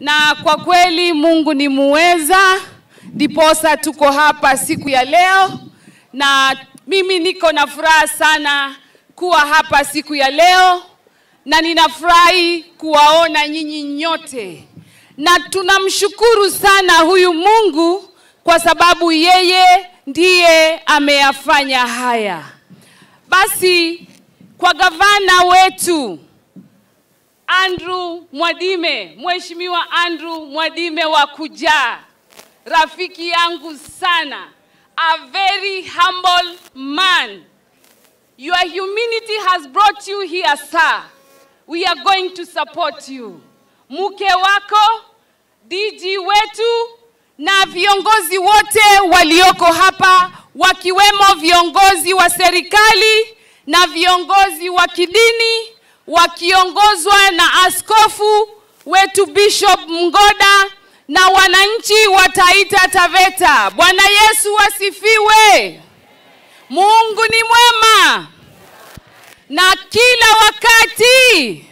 na kwa kweli Mungu ni muweza, ndiposa tuko hapa siku ya leo, na mimi niko na furaha sana kuwa hapa siku ya leo, na ninafurahi kuwaona nyinyi nyote, na tunamshukuru sana huyu Mungu kwa sababu yeye ndiye ameyafanya haya. Basi kwa gavana wetu Andrew Mwadime, Mheshimiwa Andrew Mwadime wa Kujaa, rafiki yangu sana, a very humble man. Your humility has brought you here, sir. We are going to support you. Mke wako, DG wetu na viongozi wote walioko hapa wakiwemo viongozi wa serikali na viongozi wa kidini wakiongozwa na askofu wetu Bishop Mgoda na wananchi wa Taita Taveta. Bwana Yesu wasifiwe Mungu ni mwema na kila wakati,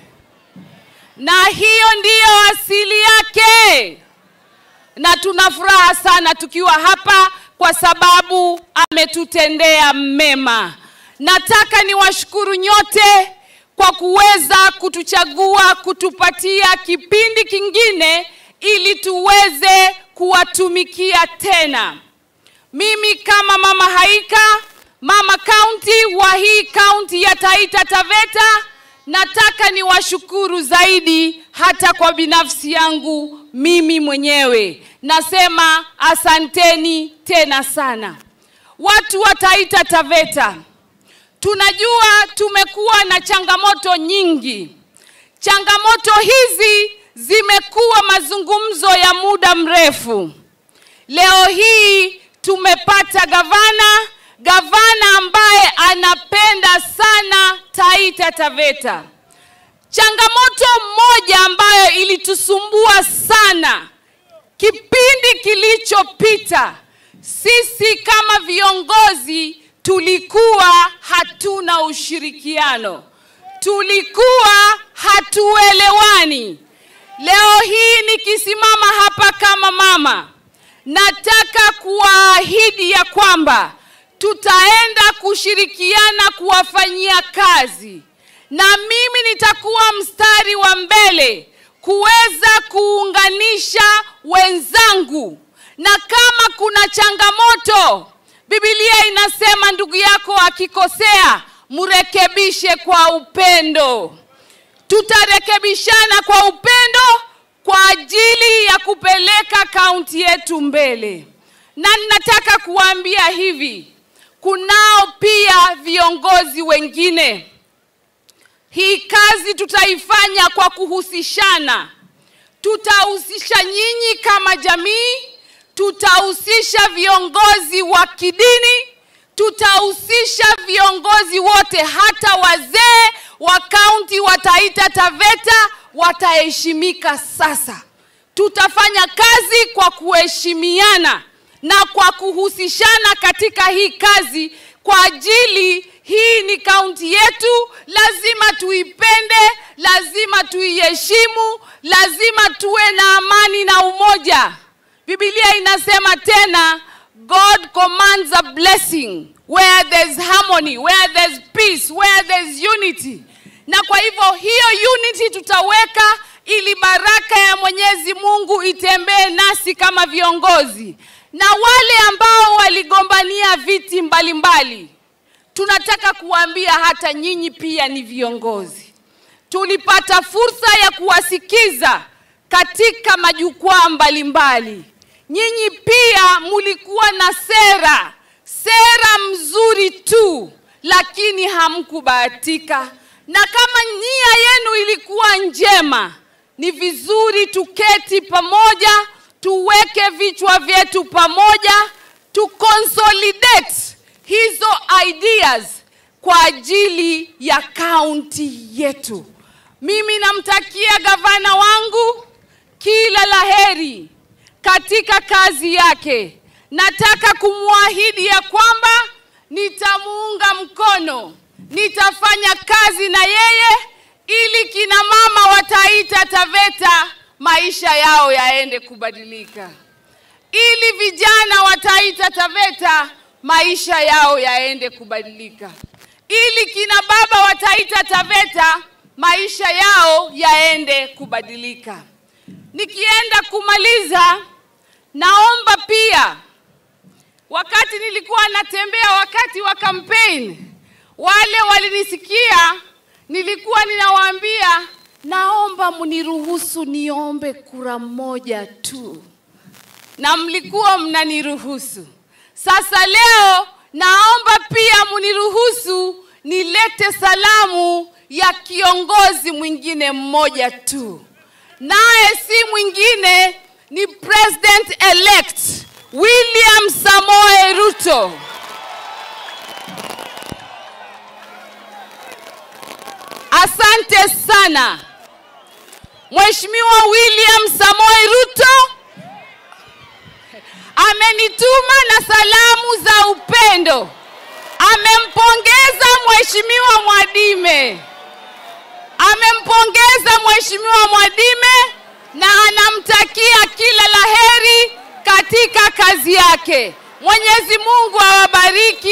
na hiyo ndiyo asili yake, na tuna furaha sana tukiwa hapa kwa sababu ametutendea mema. Nataka niwashukuru nyote kwa kuweza kutuchagua kutupatia kipindi kingine ili tuweze kuwatumikia tena. Mimi kama mama Haika, mama kaunti wa hii kaunti ya Taita Taveta, nataka niwashukuru zaidi hata kwa binafsi yangu mimi mwenyewe. Nasema asanteni tena sana. Watu wa Taita Taveta, tunajua tumekuwa na changamoto nyingi. Changamoto hizi zimekuwa mazungumzo ya muda mrefu. Leo hii tumepata gavana, gavana ambaye anapenda sana Taita Taveta. Changamoto moja ambayo ilitusumbua sana kipindi kilichopita, sisi kama viongozi tulikuwa hatuna ushirikiano, tulikuwa hatuelewani. Leo hii nikisimama hapa kama mama, nataka kuwaahidi ya kwamba tutaenda kushirikiana kuwafanyia kazi, na mimi nitakuwa mstari wa mbele kuweza kuunganisha wenzangu, na kama kuna changamoto Biblia inasema ndugu yako akikosea, mrekebishe kwa upendo. Tutarekebishana kwa upendo kwa ajili ya kupeleka kaunti yetu mbele. Na ninataka kuwaambia hivi, kunao pia viongozi wengine. Hii kazi tutaifanya kwa kuhusishana. Tutahusisha nyinyi kama jamii, tutahusisha viongozi wa kidini, tutahusisha viongozi wote, hata wazee wa kaunti wataita Taveta wataheshimika. Sasa tutafanya kazi kwa kuheshimiana na kwa kuhusishana katika hii kazi, kwa ajili hii ni kaunti yetu, lazima tuipende, lazima tuiheshimu, lazima tuwe na amani na umoja. Biblia inasema tena, God commands a blessing where there's harmony, where there's peace, where there's unity. Na kwa hivyo hiyo unity tutaweka ili baraka ya Mwenyezi Mungu itembee nasi kama viongozi, na wale ambao waligombania viti mbalimbali mbali. Tunataka kuambia hata nyinyi pia ni viongozi. Tulipata fursa ya kuwasikiza katika majukwaa mbalimbali. Nyinyi pia mulikuwa na sera, sera mzuri tu, lakini hamkubahatika. Na kama nia yenu ilikuwa njema, ni vizuri tuketi pamoja, tuweke vichwa vyetu pamoja, tu consolidate hizo ideas kwa ajili ya kaunti yetu. Mimi namtakia gavana wangu kila la heri katika kazi yake. Nataka kumwahidi ya kwamba nitamuunga mkono, nitafanya kazi na yeye ili kina mama wataita Taveta maisha yao yaende kubadilika, ili vijana wataita Taveta maisha yao yaende kubadilika, ili kina baba wataita Taveta maisha yao yaende kubadilika. Nikienda kumaliza, naomba pia, wakati nilikuwa natembea wakati wa kampeni, wale walinisikia, nilikuwa ninawaambia, naomba mniruhusu niombe kura moja tu, na mlikuwa mnaniruhusu. Sasa leo naomba pia mniruhusu nilete salamu ya kiongozi mwingine mmoja tu, naye si mwingine ni President elect William Samoe Ruto. Asante sana Mheshimiwa William Samoe Ruto amenituma na salamu za upendo. Amempongeza Mheshimiwa Mwadime, amempongeza Mheshimiwa Mwadime na anamtakia kila la heri katika kazi yake. Mwenyezi Mungu awabariki.